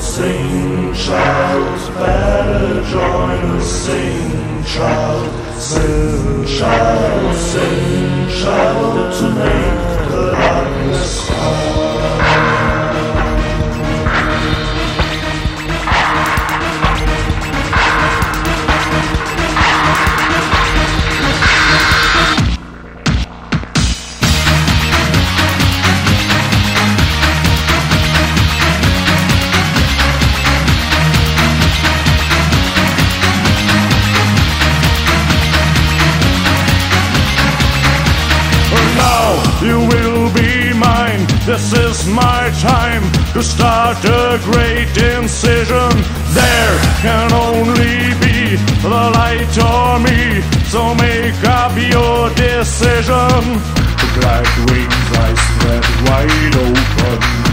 Sing, child, better join us, sing, child, sing, child. You will be mine. This is my time to start a great incision. There can only be the light or me. So make up your decision. The black wings I spread wide open.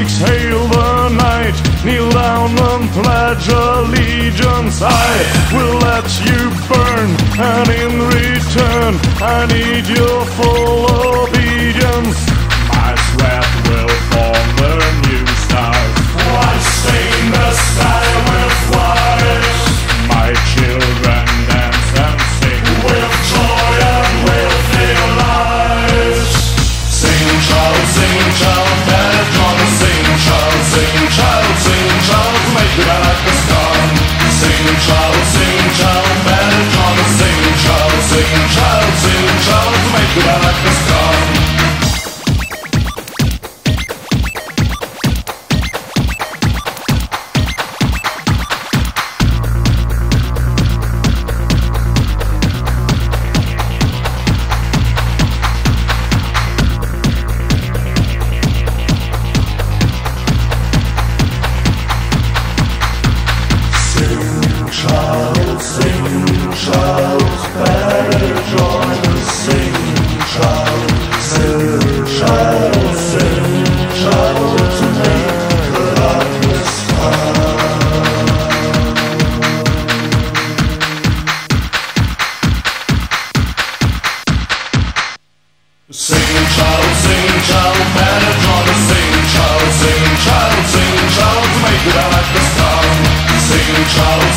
Exhale the night, kneel down and pledge allegiance. I will let you burn, and in return, I need your full obedience. My sweat will form the child, Sing child, sing child, better join us. Sing child, sing child, sing child, to make the darkness come. Sing child, sing